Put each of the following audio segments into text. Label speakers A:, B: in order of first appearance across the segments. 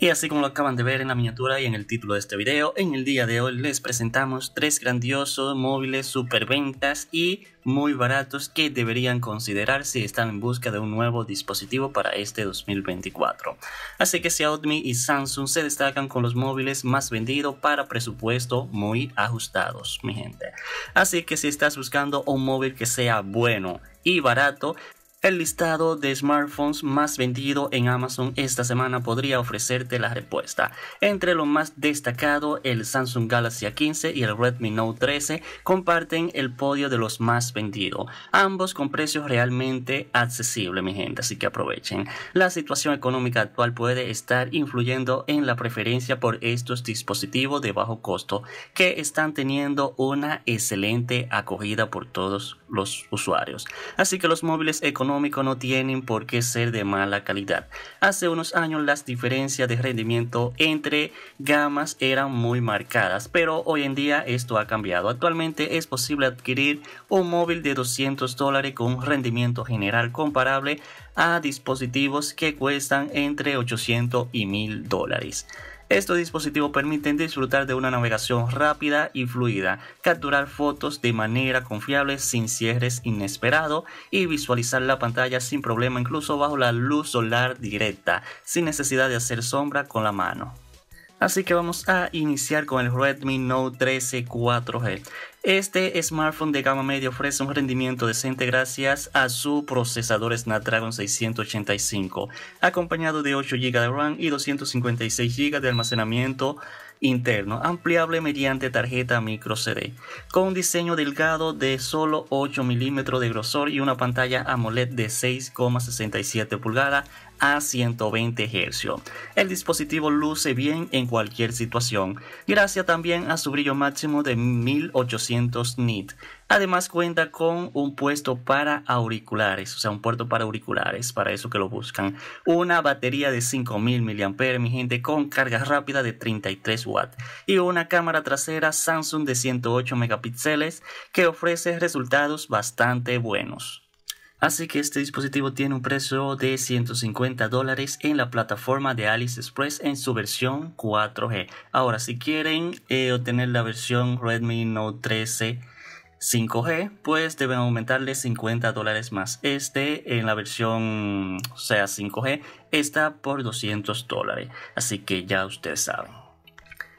A: Y así como lo acaban de ver en la miniatura y en el título de este video, en el día de hoy les presentamos tres grandiosos móviles superventas y muy baratos que deberían considerar si están en busca de un nuevo dispositivo para este 2024. Así que Xiaomi y Samsung se destacan con los móviles más vendidos para presupuesto muy ajustados, mi gente. Así que si estás buscando un móvil que sea bueno y barato, el listado de smartphones más vendido en Amazon esta semana podría ofrecerte la respuesta. Entre lo más destacado, el Samsung Galaxy A15 y el Redmi Note 13 comparten el podio de los más vendidos, ambos con precios realmente accesibles, mi gente, así que aprovechen. La situación económica actual puede estar influyendo en la preferencia por estos dispositivos de bajo costo que están teniendo una excelente acogida por todos los usuarios. Así que los móviles económicos no tienen por qué ser de mala calidad. Hace unos años las diferencias de rendimiento entre gamas eran muy marcadas, pero hoy en día esto ha cambiado. Actualmente es posible adquirir un móvil de 200 dólares con un rendimiento general comparable a dispositivos que cuestan entre 800 y 1000 dólares. Estos dispositivos permiten disfrutar de una navegación rápida y fluida, capturar fotos de manera confiable sin cierres inesperados y visualizar la pantalla sin problema incluso bajo la luz solar directa, sin necesidad de hacer sombra con la mano. Así que vamos a iniciar con el Redmi Note 13 4G. Este smartphone de gama media ofrece un rendimiento decente gracias a su procesador Snapdragon 685, acompañado de 8 GB de RAM y 256 GB de almacenamiento interno, ampliable mediante tarjeta micro CD, con un diseño delgado de solo 8 milímetros de grosor y una pantalla AMOLED de 6,67 pulgadas a 120 Hz. El dispositivo luce bien en cualquier situación, gracias también a su brillo máximo de 1800 nit. Además cuenta con un puesto para auriculares, o sea, un puerto para auriculares, para eso que lo buscan. Una batería de 5000 mAh, mi gente, con carga rápida de 33 watts. Y una cámara trasera Samsung de 108 megapíxeles que ofrece resultados bastante buenos. Así que este dispositivo tiene un precio de 150 dólares en la plataforma de AliExpress en su versión 4G. Ahora, si quieren eh, obtener la versión Redmi Note 13 5G, pues deben aumentarle 50 dólares más. Este en la versión, sea, 5G, está por 200 dólares. Así que ya ustedes saben.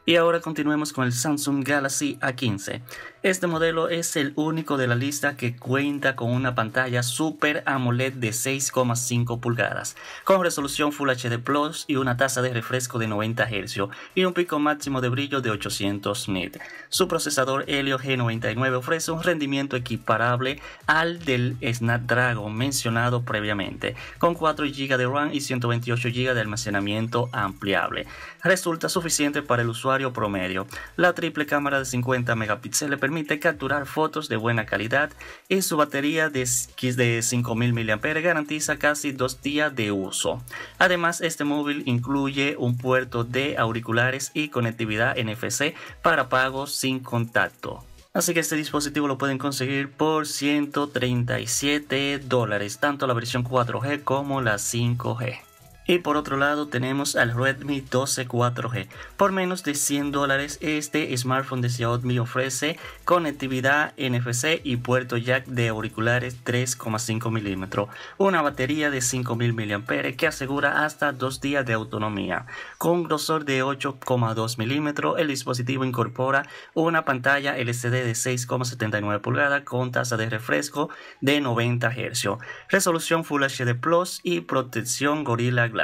A: Y ahora continuemos con el Samsung Galaxy A15. Este modelo es el único de la lista que cuenta con una pantalla Super AMOLED de 6,5 pulgadas, con resolución Full HD Plus y una tasa de refresco de 90 Hz y un pico máximo de brillo de 800 nits. Su procesador Helio G99 ofrece un rendimiento equiparable al del Snapdragon mencionado previamente, con 4 GB de RAM y 128 GB de almacenamiento ampliable. Resulta suficiente para el usuario promedio. La triple cámara de 50 megapíxeles permite capturar fotos de buena calidad y su batería de, de 5000 mAh garantiza casi dos días de uso. Además, este móvil incluye un puerto de auriculares y conectividad NFC para pagos sin contacto. Así que este dispositivo lo pueden conseguir por 137 dólares, tanto la versión 4G como la 5G. Y por otro lado tenemos al Redmi 12 4G. Por menos de 100 dólares este smartphone de Xiaomi ofrece conectividad NFC y puerto jack de auriculares 3,5 milímetros. Una batería de 5000 mAh que asegura hasta 2 días de autonomía. Con grosor de 8,2 milímetros el dispositivo incorpora una pantalla LCD de 6,79 pulgadas con tasa de refresco de 90 Hz. Resolución Full HD Plus y protección Gorilla Glass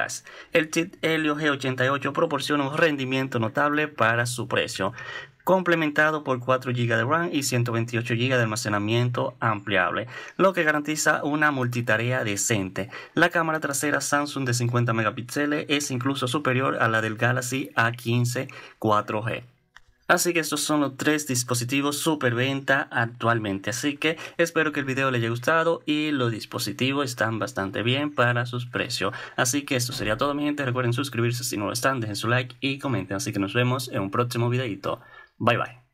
A: el chip Helio G88 proporciona un rendimiento notable para su precio, complementado por 4 GB de RAM y 128 GB de almacenamiento ampliable, lo que garantiza una multitarea decente. La cámara trasera Samsung de 50 megapíxeles es incluso superior a la del Galaxy A15 4G. Así que estos son los tres dispositivos superventa actualmente. Así que espero que el video les haya gustado y los dispositivos están bastante bien para sus precios. Así que esto sería todo mi gente. Recuerden suscribirse si no lo están, dejen su like y comenten. Así que nos vemos en un próximo videito. Bye bye.